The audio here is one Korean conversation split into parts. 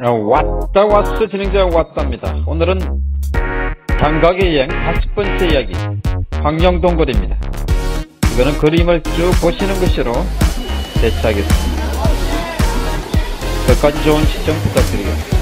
어, 왔다 왔어 진행자 왔답니다. 오늘은 장가계 여행 다섯 번째 이야기 황영동굴입니다. 이거는 그림을 쭉 보시는 것으로 대체하겠습니다. 끝까지 좋은 시청 부탁드리겠습니다.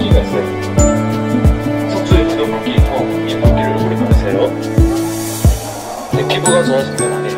물기가 있어요. 속수에도 물기 있고 이 물기를 우리 보내세요. 근데 피부가 아니에요.